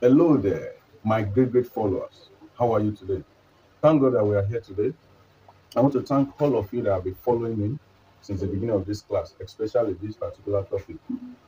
Hello there, my great, great followers. How are you today? Thank God that we are here today. I want to thank all of you that have been following me since the beginning of this class, especially this particular topic,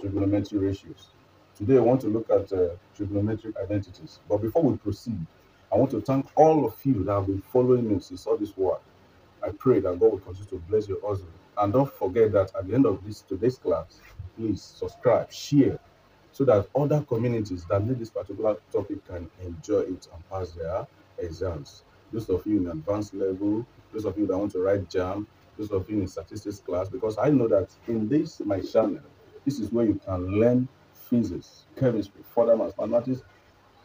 trigonometry ratios. Today, I want to look at uh, trigonometric identities. But before we proceed, I want to thank all of you that have been following me since all this work. I pray that God will continue to bless your hustle. And don't forget that at the end of this today's class, please subscribe, share, so that other communities that need this particular topic can enjoy it and pass their exams. Those of you in advanced level, those of you that want to write JAMB, those of you in statistics class, because I know that in this my channel, this is where you can learn physics, chemistry, further mathematics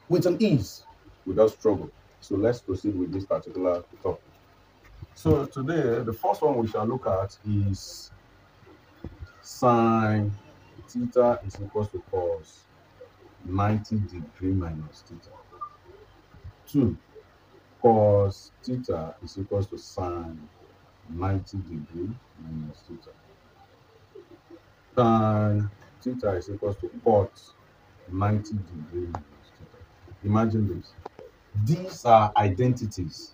with an ease, without struggle. So let's proceed with this particular topic. So today, the first one we shall look at is sine theta is equals to cos 90 degree minus theta. 2. Cos theta is equals to sine 90 degree minus theta. Tan theta is equals to cot 90 degree minus theta. Imagine this. These are identities.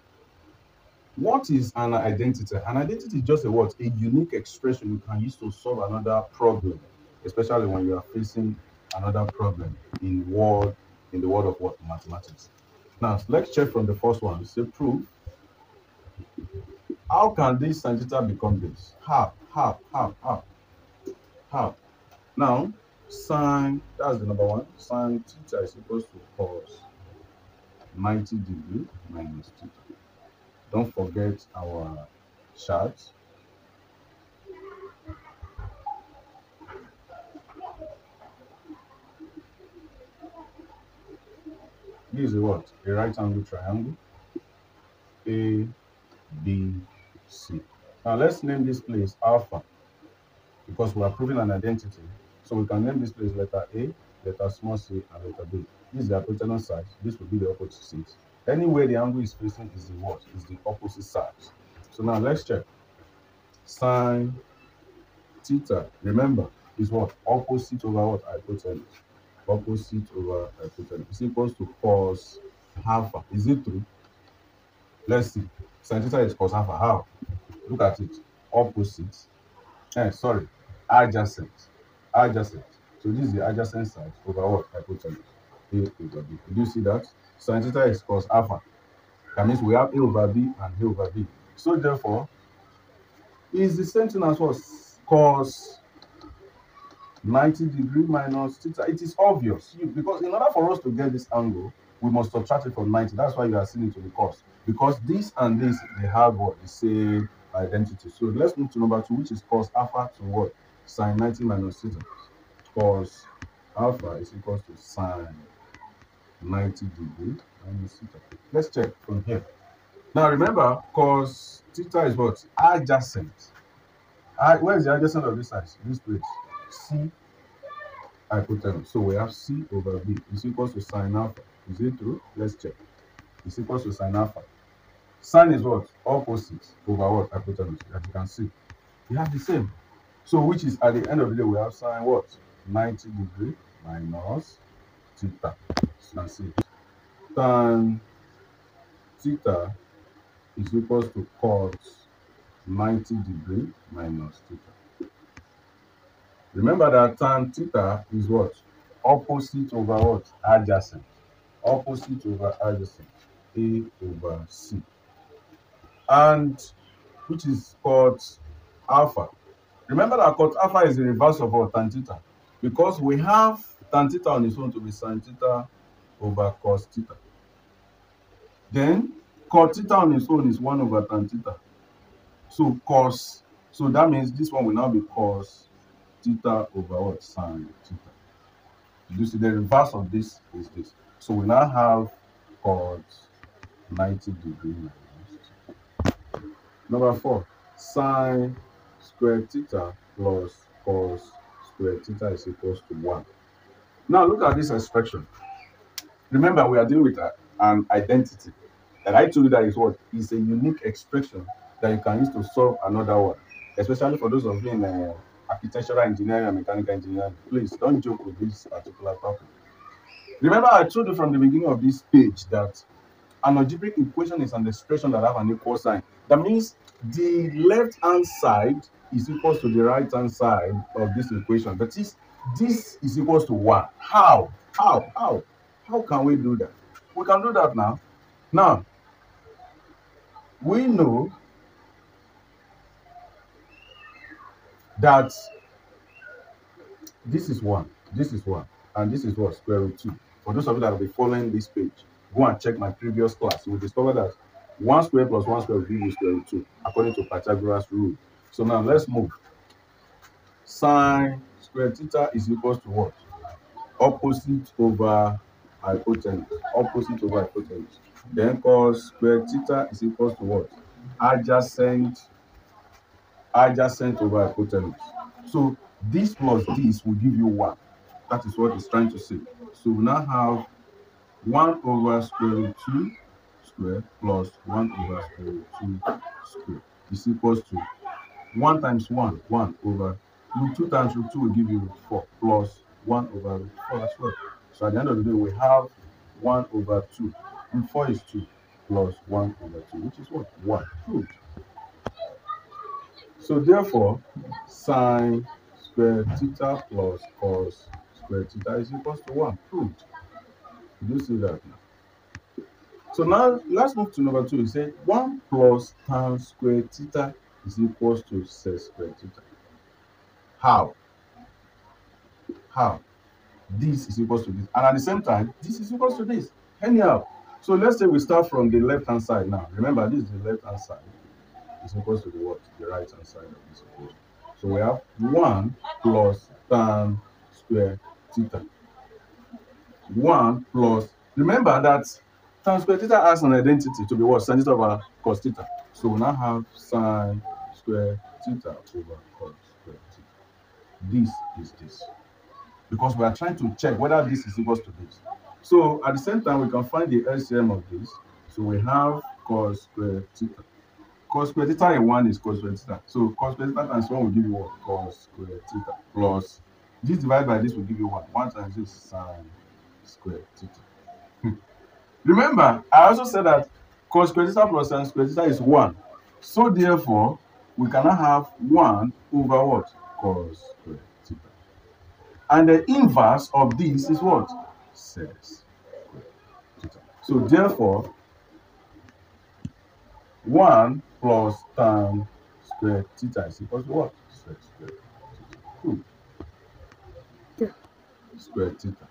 What is an identity? An identity is just a what? A unique expression you can use to solve another problem, especially when you are facing another problem in word in the world of what mathematics. Now let's check from the first one. Say proof. How can this sin theta become this? How? How? How? How? How? Now sine that's the number one. Sine theta is equals to cos 90 degree minus theta. Don't forget our chart. This is what? A right angle triangle. A, B, C. Now let's name this place alpha because we are proving an identity. So we can name this place letter A, letter small c, and letter B. This is the hypotenuse side. This will be the opposite side. Anywhere the angle is facing is the what? Is the opposite side. So now let's check. Sine theta, remember, is what? Opposite over what? Hypotenuse. Opposite over hypotenuse. Is equals to cos alpha. Is it true? Let's see. Theta is cos alpha. How? Look at it. Opposite. Eh, sorry. Adjacent. Adjacent. So this is the adjacent side over what? Hypotenuse. A over B. Did you see that? Theta is cos alpha. That means we have A over B and A over B. So therefore, is the same thing as what cos 90 degree minus theta. It is obvious because in order for us to get this angle, we must subtract it from 90. That's why you are seeing it to the cos. Because this and this they have what the same identity. So let's move to number two, which is cos alpha to what? Sine 90 minus theta. Cos alpha is equal to sine 90 degree minus theta. Let's check from here. Now remember, cos theta is what? Adjacent. I, where is the adjacent of this side? This place. C hypotenuse. So we have C over B is equals to sine alpha. Is it true? Let's check. Is equals to sine alpha. Sine is what? Opposite over what? Hypotenuse. As you can see. We have the same. So which is at the end of the day, we have sine what? 90 degree minus theta. You can see. Tan theta is equals to cos 90 degree minus theta. Remember that tan theta is what? Opposite over what? Adjacent. Opposite over adjacent. A over C. And which is called alpha. Remember that cot alpha is the reverse of our tan theta. Because we have tan theta on its own to be sin theta over cos theta. Then cot theta on its own is 1 over tan theta. So cos, so that means this one will now be cos theta over what? Sine theta. You see the reverse of this is this? So we now have cos 90 degree minus. Number four, sine square theta plus cos square theta is equals to 1. Now look at this expression. Remember, we are dealing with a, an identity. And I told you that is what is a unique expression that you can use to solve another one, especially for those of you in uh, architectural engineering and mechanical engineering. Please don't joke with this particular topic. Remember, I told you from the beginning of this page that an algebraic equation is an expression that have an equal sign. That means the left hand side is equal to the right hand side of this equation. That is, this is equal to one. How? How? How? How can we do that? We can do that now. Now, we know that this is one, this is one, and this is what square root two. For those of you that will be following this page, go and check my previous class. You will discover that one square plus one square will give square root two, according to Pythagoras rule. So now let's move. Sine square theta is equal to what? Opposite over hypotenuse. Opposite over hypotenuse. Then cos square theta is equal to what? Adjacent adjacent over hypotenuse. So this plus this will give you one. That is what it's trying to say. So we now have 1 over square root 2 square plus 1 over square root 2 square is equals to 1 times 1, 1 over root 2 times root 2 will give you root 4 plus 1 over root 4 as well. So at the end of the day, we have 1 over 2. Root 4 is 2 plus 1 over 2, which is what? 1. Good. So therefore, sine square theta plus cos square theta is equals to 1. Proved. You see that now. So now let's move to number 2. It said 1 plus tan square theta is equals to sec square theta. How? How? This is equals to this. And at the same time, this is equals to this. Anyhow. So let's say we start from the left hand side now. Remember, this is the left hand side. It's equals to the what? The right hand side of this equation. So we have 1 plus tan square theta. 1 plus, remember that tan square theta has an identity to be what? Sin theta over cos theta. So we now have sine square theta over cos square theta. This is this. Because we are trying to check whether this is equal to this. So at the same time, we can find the LCM of this. So we have cos square theta. Cos theta in 1 is cos theta. So cos theta times 1 will give you what? Cos square theta plus this divided by this will give you 1. 1 times this sine square theta. Remember, I also said that cos square theta plus sine square theta is 1. So therefore, we cannot have 1 over what? Cos square theta. And the inverse of this is what? Sec square theta. So therefore, 1 plus tan square theta is equal to what? Square theta. Good. Square theta.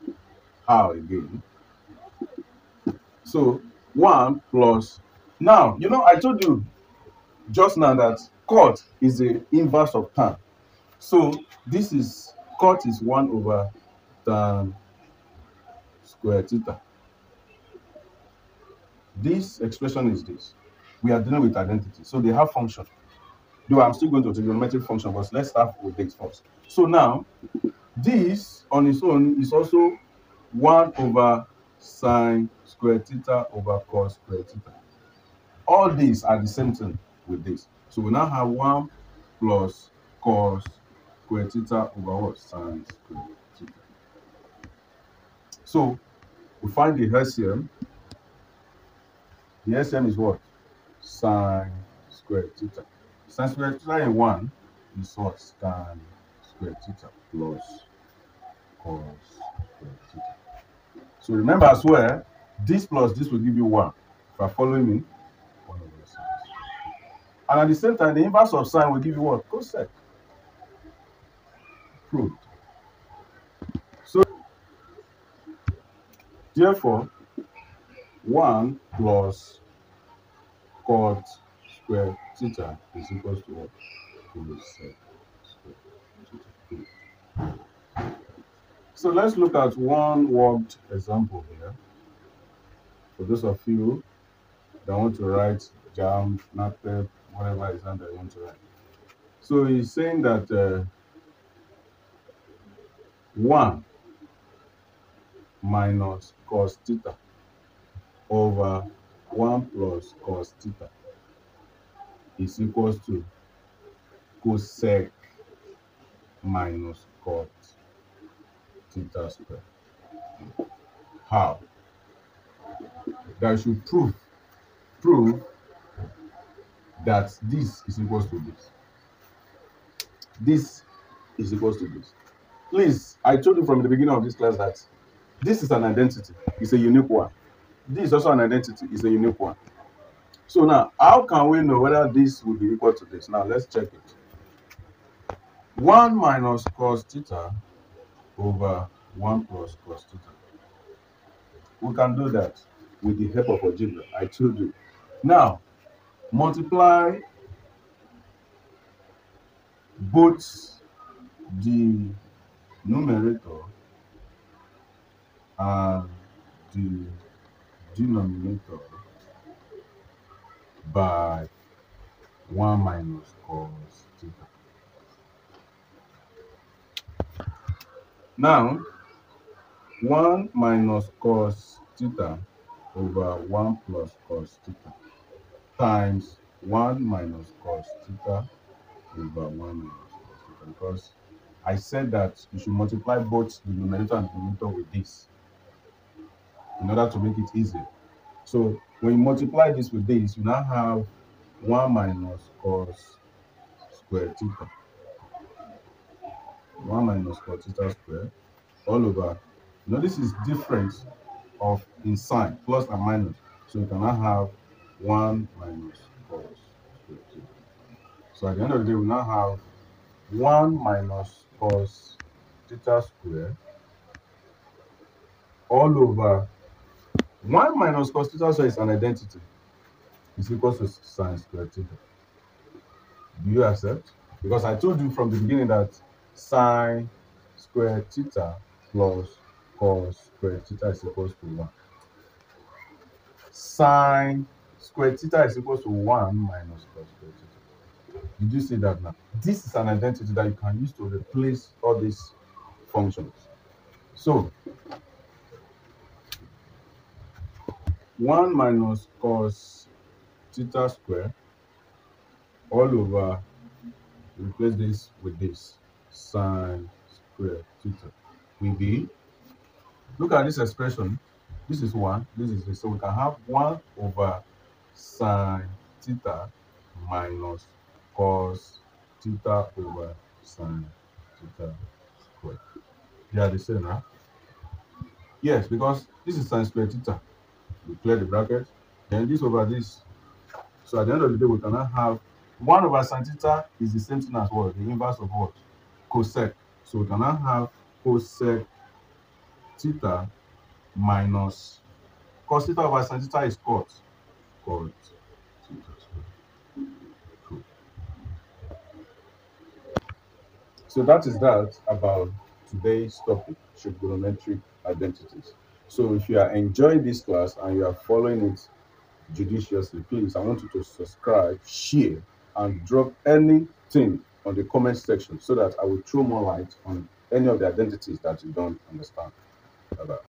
How again? So 1 plus. Now, you know, I told you just now that cot is the inverse of tan. So this is cot is 1 over tan square theta. This expression is this. We are dealing with identity. So they have function. Though I'm still going to trigonometric function, but let's start with this first. So now, this on its own is also 1 over sine square theta over cos square theta. All these are the same thing with this. So we now have 1 plus cos square theta over what? Sine square theta. So we find the LCM. The LCM is what? Sine square theta. Sine square theta in 1 is what? Sine square theta plus cos square theta. So remember as well, this plus this will give you 1. If you are following me, 1 over sine. And at the same time, the inverse of sine will give you what? Cosec. Proved. So, therefore, 1 plus cot square theta is equal to what? So let's look at one worked example here. For those of you that want to write JAMB, NABTEB, whatever exam that you want to write. So he's saying that uh, 1 minus cos theta over 1 plus cos theta is equals to cosec minus cot theta square. how that should prove prove that this is equals to this. This is equals to this. Please, I told you from the beginning of this class that this is an identity. It's a unique one. This is also an identity. It's a unique one. So now, how can we know whether this will be equal to this? Now, let's check it. 1 minus cos theta over 1 plus cos theta. We can do that with the help of algebra. I told you. Now, multiply both the numerator and the denominator by 1 minus cos theta. Now, 1 minus cos theta over 1 plus cos theta times 1 minus cos theta over 1 minus cos theta because I said that you should multiply both the numerator and denominator with this in order to make it easier. So when you multiply this with this, you now have 1 minus cos square theta. 1 minus cos theta square all over. Now this is difference of in sign, plus and minus. So you can now have 1 minus cos square theta. So at the end of the day, we now have 1 minus cos theta square all over 1 minus cos theta square is an identity. It's equal to sine square theta. Do you accept? Because I told you from the beginning that sine square theta plus cos square theta is equal to 1. Sine square theta is equal to 1 minus cos square theta. Did you see that now? This is an identity that you can use to replace all these functions. So, 1 minus cos theta square all over replace this with this sine square theta. Will be look at this expression. This is 1 this is this. So we can have 1 over sine theta minus cos theta over sine theta square. They are the same right? Yes because this is sine square theta we clear the bracket. Then this over this. So at the end of the day we cannot have 1 over sine theta is the same thing as what? The inverse of what? Cosec. So we cannot have cosec theta minus cos theta over sine theta is cot. Cot So that is that about today's topic, trigonometric identities. So if you are enjoying this class and you are following it judiciously, please, I want you to subscribe, share, and drop anything on the comment section so that I will throw more light on any of the identities that you don't understand. Bye-bye.